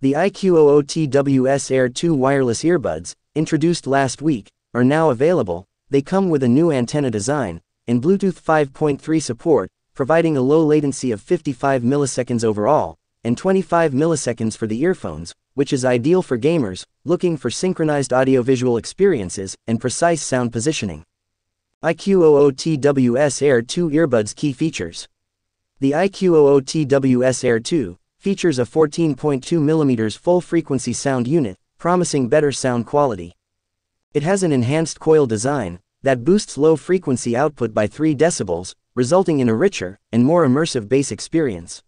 The iQOO TWS Air 2 wireless earbuds, introduced last week, are now available. They come with a new antenna design and Bluetooth 5.3 support, providing a low latency of 55 milliseconds overall and 25 milliseconds for the earphones, which is ideal for gamers looking for synchronized audiovisual experiences and precise sound positioning. iQOO TWS Air 2 earbuds key features. The iQOO TWS Air 2 features a 14.2mm full-frequency sound unit, promising better sound quality. It has an enhanced coil design that boosts low-frequency output by 3 decibels, resulting in a richer and more immersive bass experience.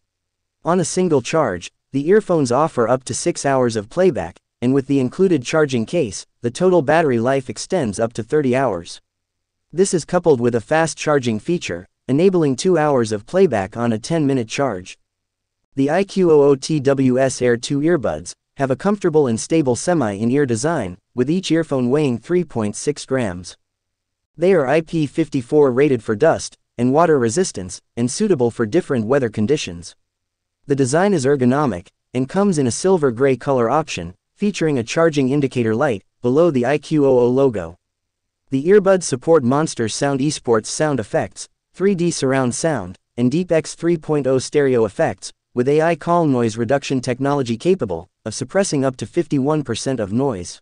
On a single charge, the earphones offer up to 6 hours of playback, and with the included charging case, the total battery life extends up to 30 hours. This is coupled with a fast charging feature, enabling 2 hours of playback on a 10-minute charge. The iQOO TWS Air 2 earbuds have a comfortable and stable semi-in-ear design, with each earphone weighing 3.6 grams. They are IP54 rated for dust and water resistance and suitable for different weather conditions. The design is ergonomic and comes in a silver gray color option, featuring a charging indicator light below the iQOO logo. The earbuds support Monster Sound Esports sound effects, 3D surround sound, and DeepX 3.0 stereo effects, with AI call noise reduction technology capable of suppressing up to 51% of noise.